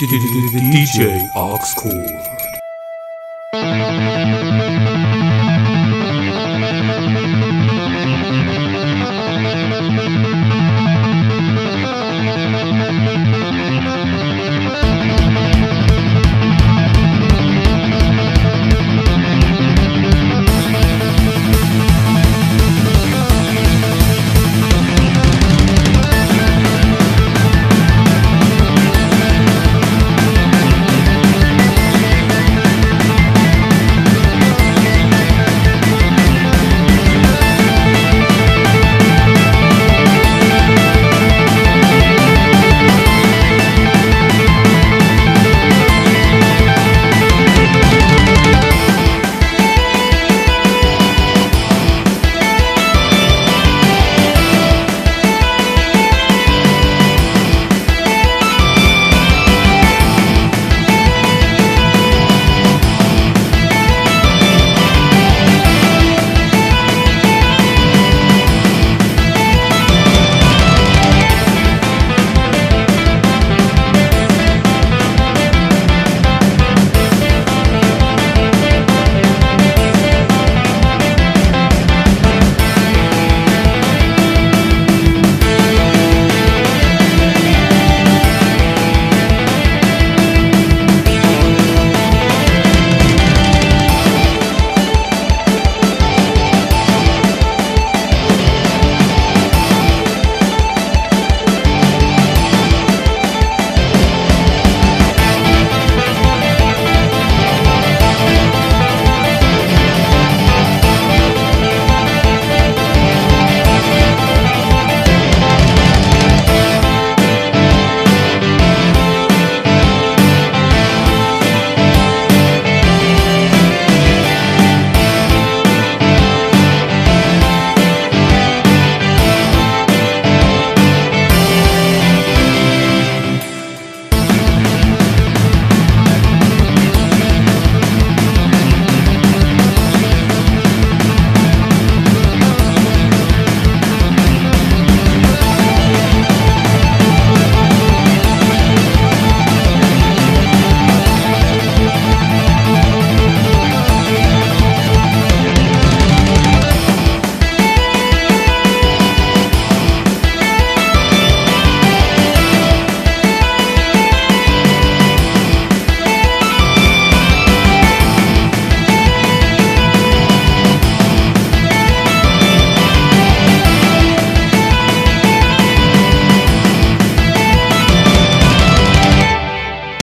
DJ Oxcord.